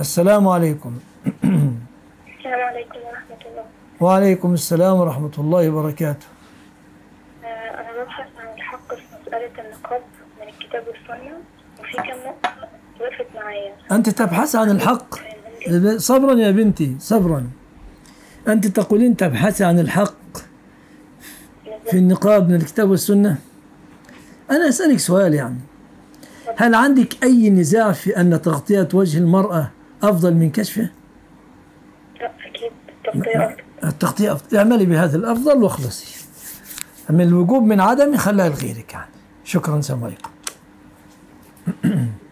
السلام عليكم. السلام عليكم ورحمة الله. وعليكم السلام ورحمة الله وبركاته. آه، أنا ببحث عن الحق في مسألة النقاب من الكتاب والسنة وفي كم نقطة وقفت معايا. أنت تبحث عن الحق؟ صبرا يا بنتي صبرا. أنت تقولين تبحث عن الحق في النقاب من الكتاب والسنة؟ أنا أسألك سؤال يعني. هل عندك أي نزاع في أن تغطية وجه المرأة أفضل من كشفه؟ لا أكيد. التغطية أفضل. التغطية أفضل. اعملي بهذا الأفضل واخلصي. من الوجوب من عدمه خلها لغيرك يعني شكرا سمايكم